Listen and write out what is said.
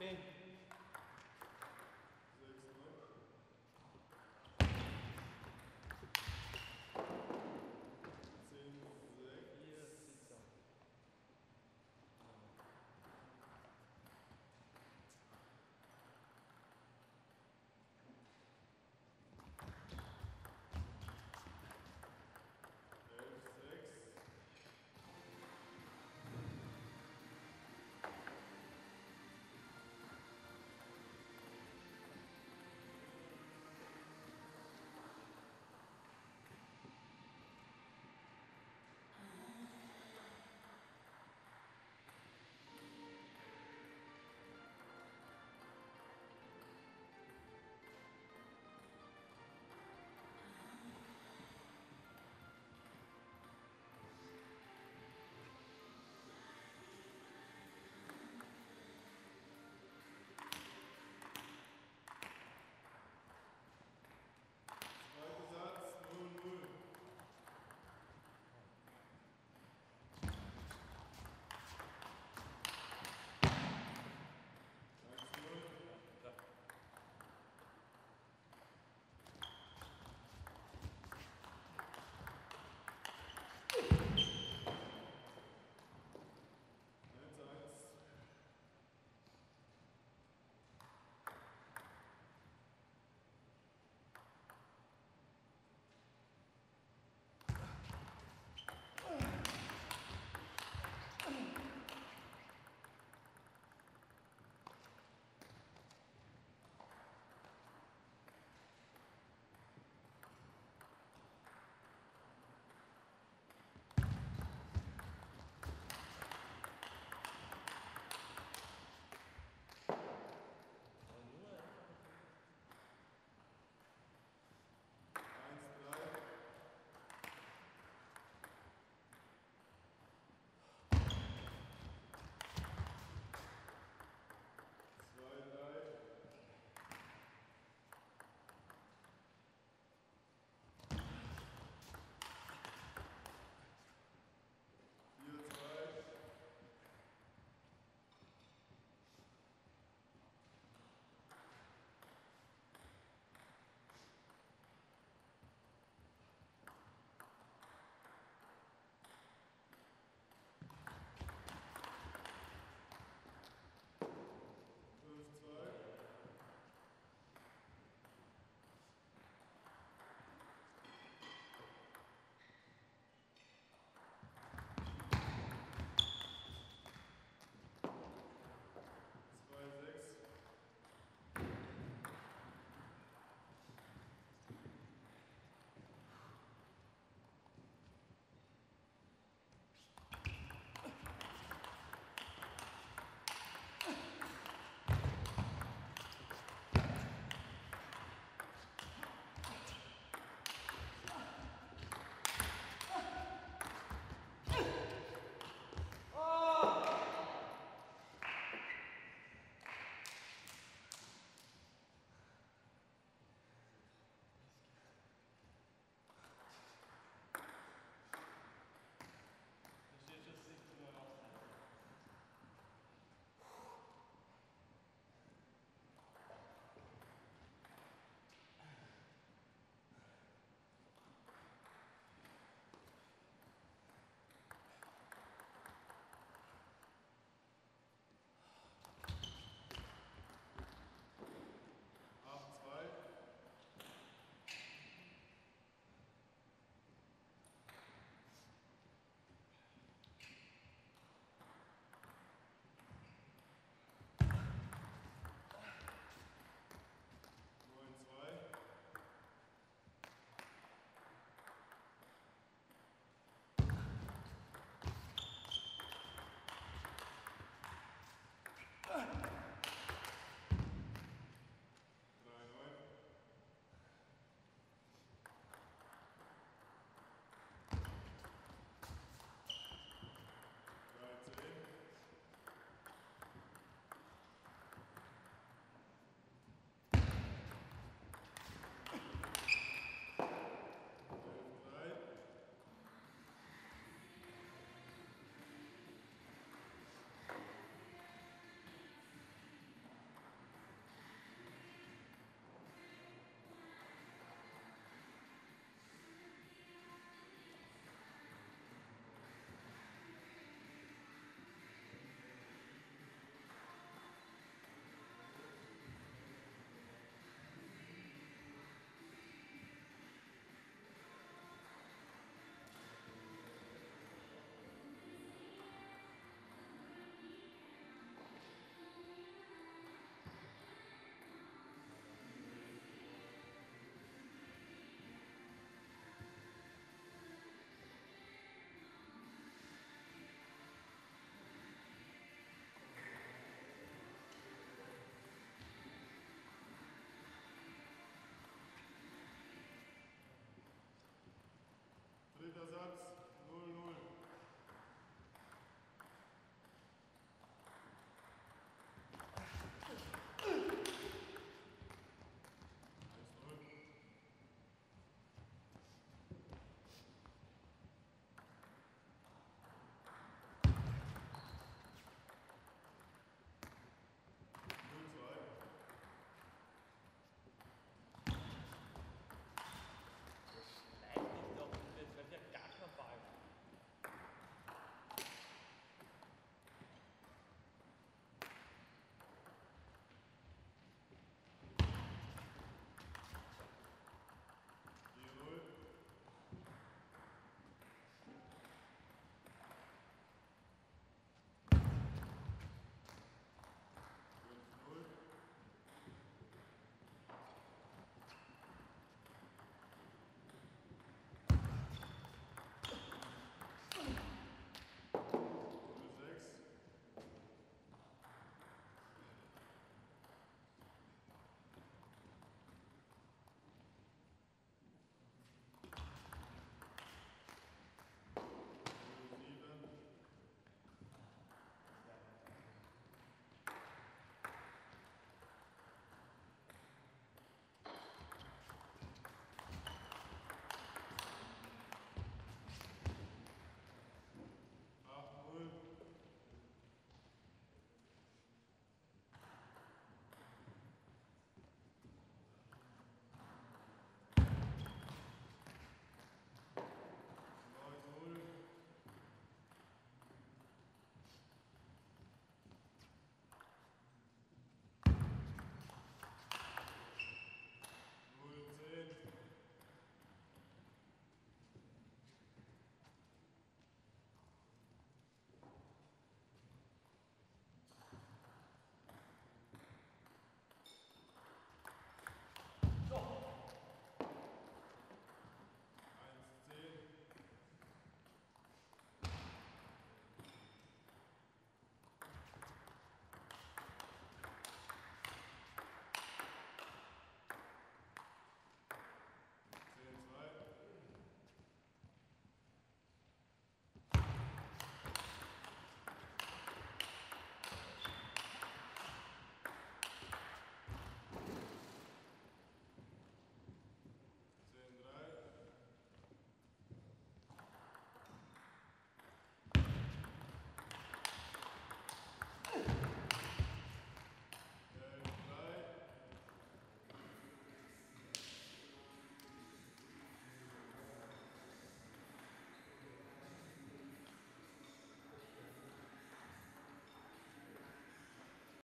Big Obrigado.